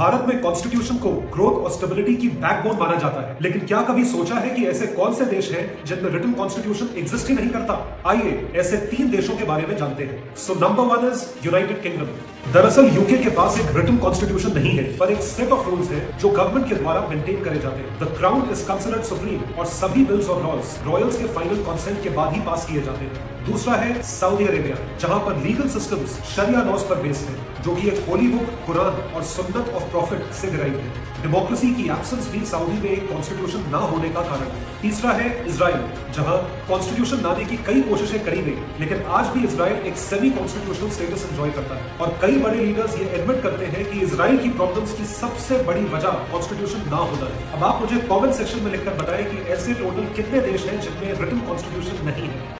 भारत में कॉन्स्टिट्यूशन को ग्रोथ और स्टेबिलिटी की बैकबोन माना जाता है। लेकिन क्या कभी सोचा है कि ऐसे कौन से देश हैं जिनमें रिटन कॉन्स्टिट्यूशन एग्जिस्ट ही नहीं करता? आइए ऐसे तीन देशों के बारे में जानते हैं। So number one is United Kingdom दरअसल यूके के पास एक रिटन कॉन्स्टिट्यूशन नहीं है, पर एक सेट ऑफ़ रूल्स है जो गवर्नमेंट के द्वारा मेंटेन करे जाते हैं। The crown is considered supreme और सभी बिल्स और लॉज रॉयल्स के फाइनल कॉन्सेंट के बाद ही पास किए जाते हैं। दूसरा है सऊदी अरेबिया, जहाँ पर लीगल सिस्टम्स शरिया लॉज पर बेस्ड है, जो कि एक होली बुक कुरान और सुन्नत ऑफ़ प्रॉफिट से डिराइव है। डेमोक्रेसी की एब्सेंस भी सऊदी में एक कॉन्स्टिट्यूशन ना होने का कारण है। तीसरा है इसराइल जहाँ कॉन्स्टिट्यूशन लाने की कई कोशिशें करी गई, लेकिन आज भी इसराइल एक सेमी कॉन्स्टिट्यूशनल स्टेटस एंजॉय करता है। और कई बड़े लीडर्स ये एडमिट करते हैं कि इसराइल की प्रॉब्लम्स की सबसे बड़ी वजह कॉन्स्टिट्यूशन ना होना है। अब आप मुझे कमेंट सेक्शन में लिखकर बताएँ कि ऐसे टोटल कितने देश हैं जिनमें रिटन कॉन्स्टिट्यूशन नहीं है।